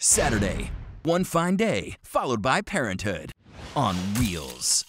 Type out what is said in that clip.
Saturday, one fine day, followed by parenthood on Wheels.